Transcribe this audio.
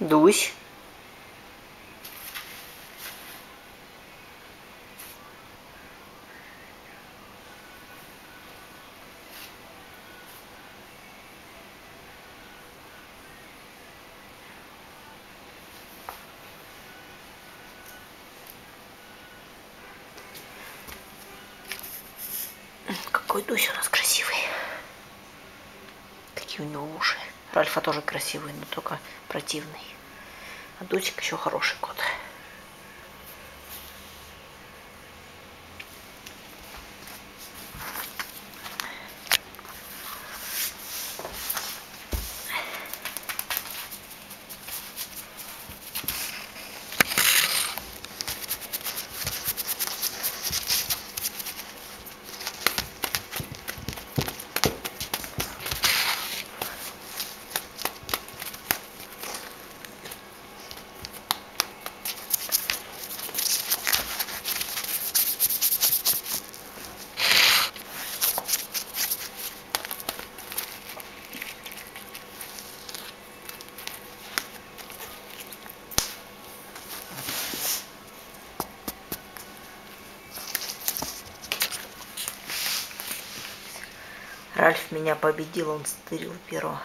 Дусь. Какой Дусь у нас красивый. Какие у него уши. Ральфа тоже красивый, но только противный. А Дусик еще хороший кот. Ральф меня победил, он стырил перо.